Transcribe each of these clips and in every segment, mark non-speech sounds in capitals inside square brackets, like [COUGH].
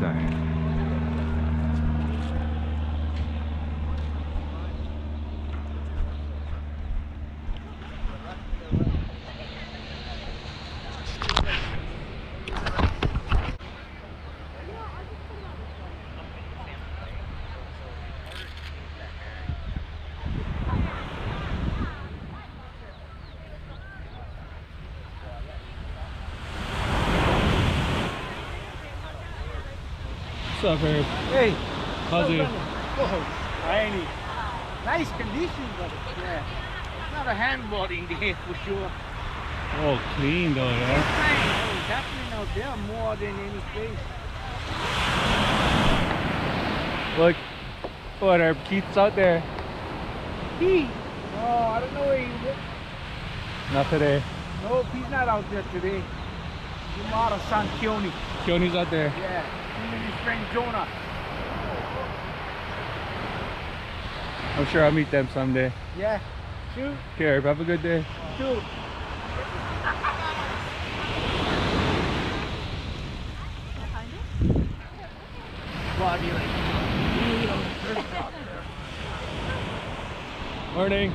good What's up, Herb? Hey, How's it? oh, tiny. Nice condition, but yeah, it's not a handball in there for sure. Oh, clean though, yeah. Oh, out there more than any place. Look, what Herb? Keith's out there. He? Oh, I don't know where he is. Not today. Nope, he's not out there today. Of San Keone. Keone's out there. Yeah, and his friend Jonah. I'm sure I'll meet them someday. Yeah, shoot, Herb, have a good day. shoot. Morning.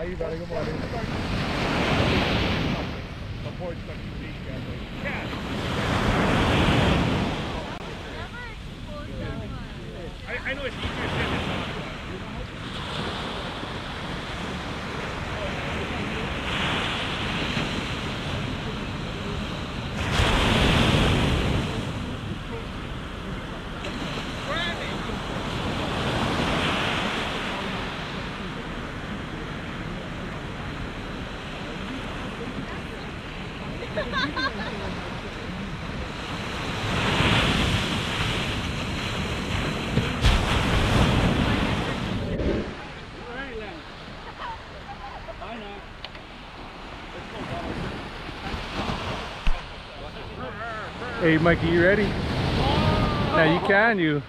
How you buddy? Good morning. I, I Hey, Mykey, you ready? Yeah, you can, you.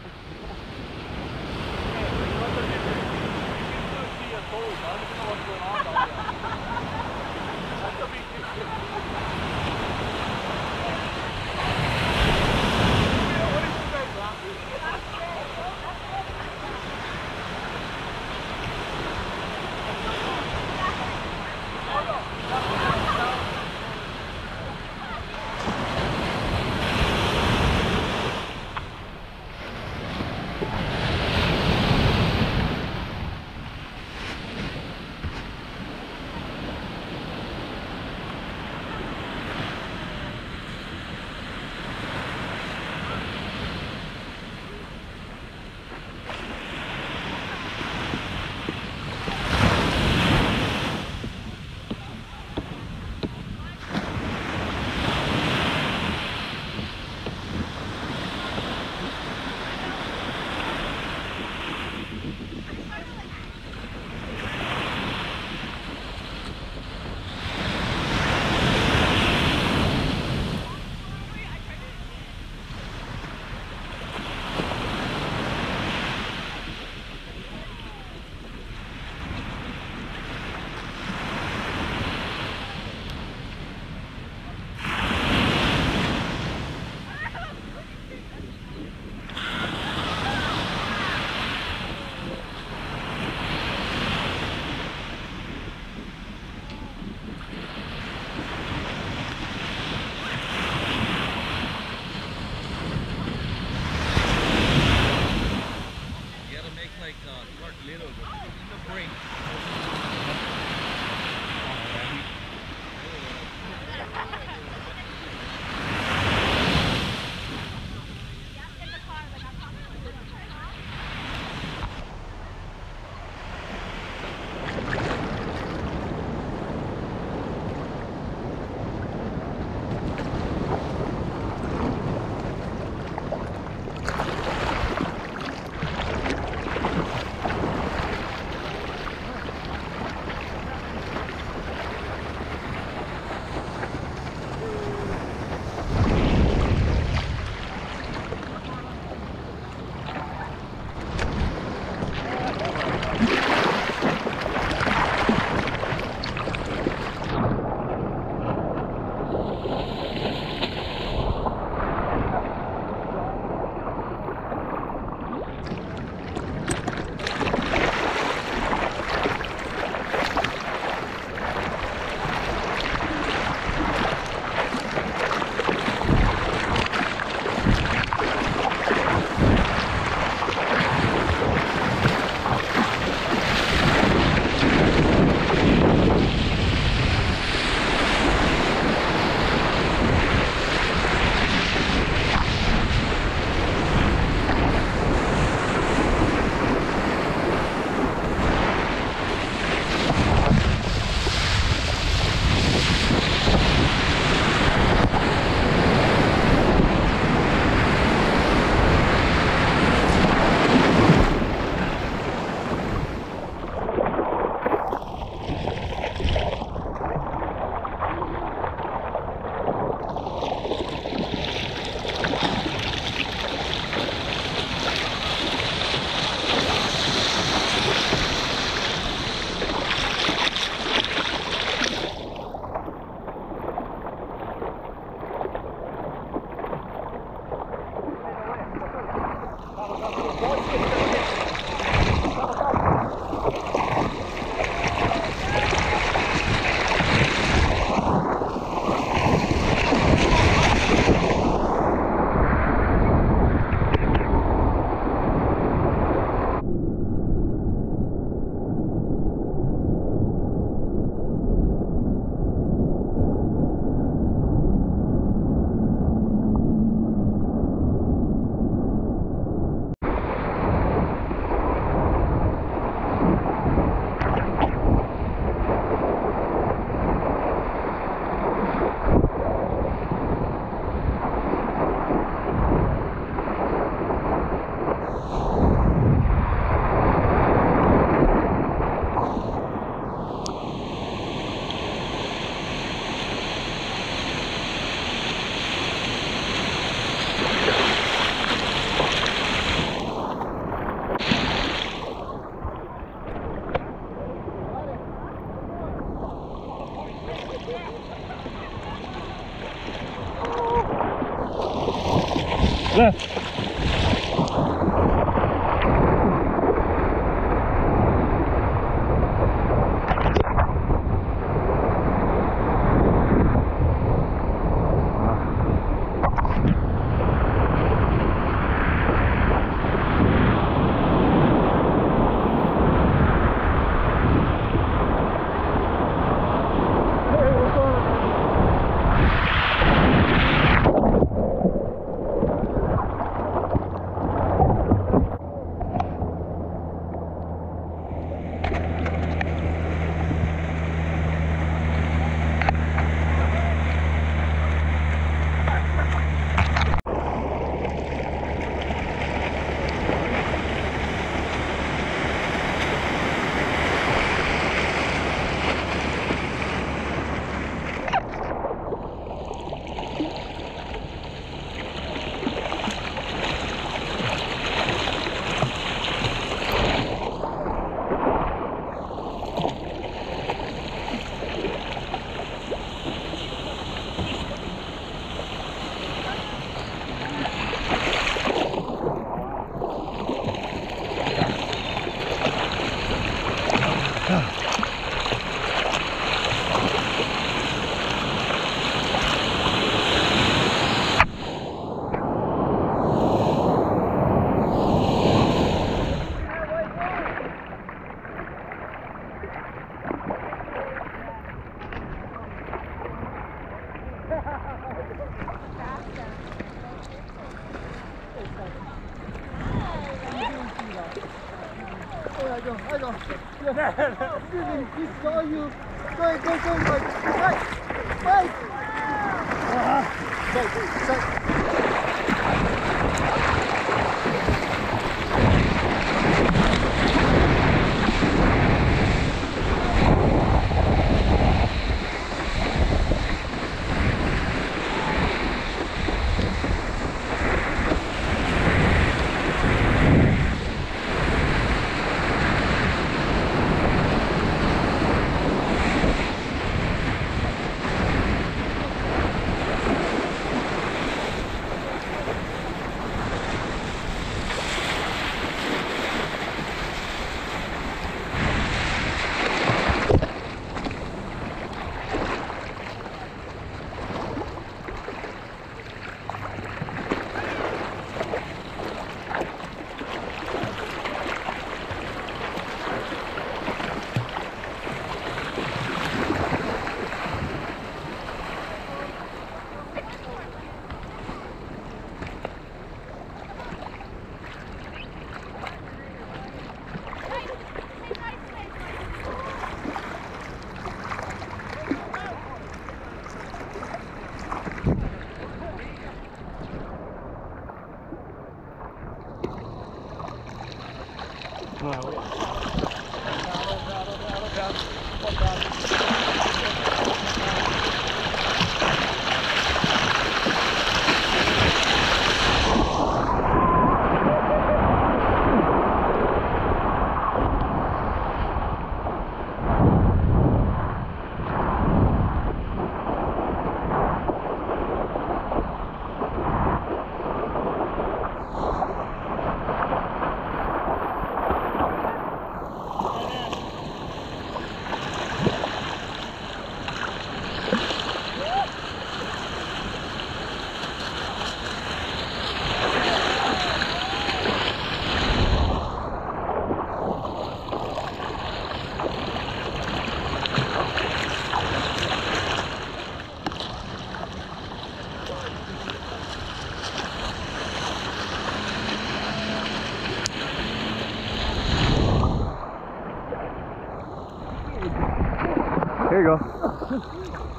Here you go.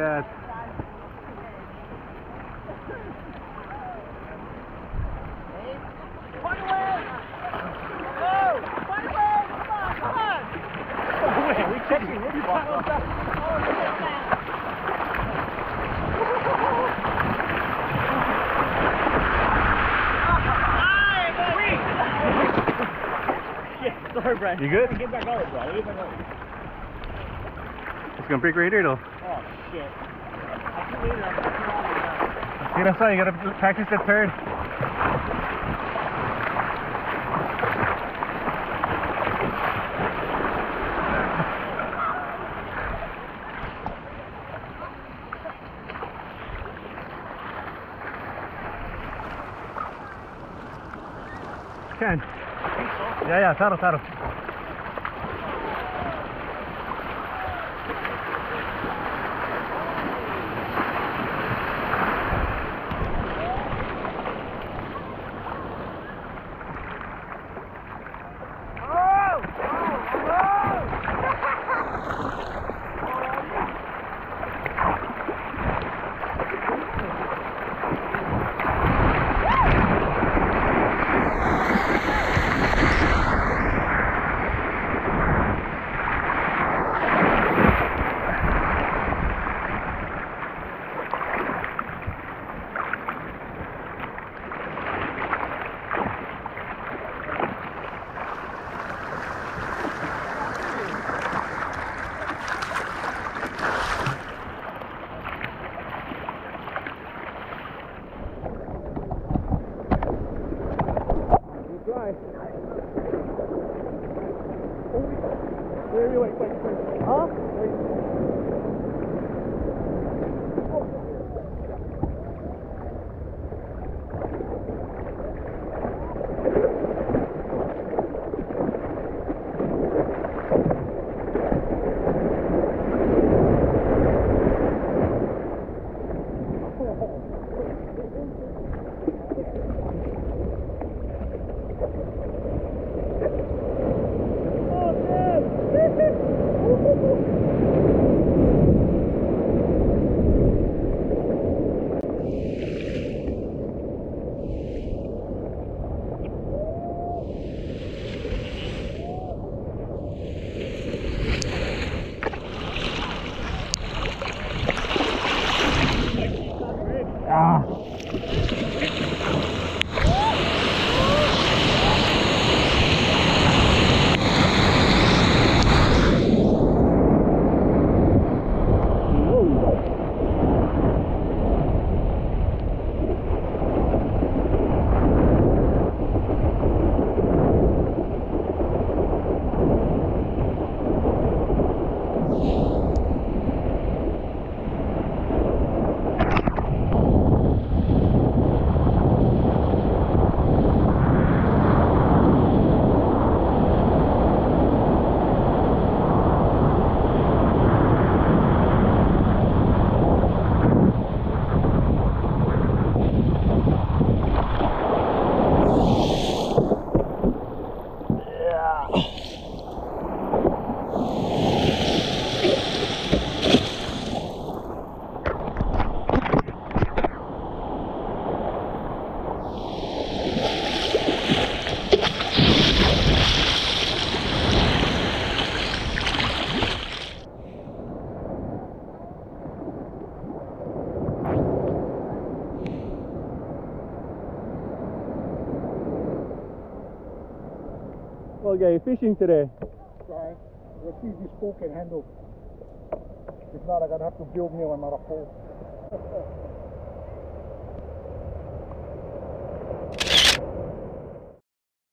That. Sorry. You good? Get back out, bro. Get back out. It's gonna break right here though. Shit. I can later. I'm fucking on with that. See, that's you gotta practice that turn. Can. Yeah, yeah, taro, taro. Okay, fishing today. Right. Let's see if this pole can handle. If not, I'm gonna have to build me another pole. [LAUGHS]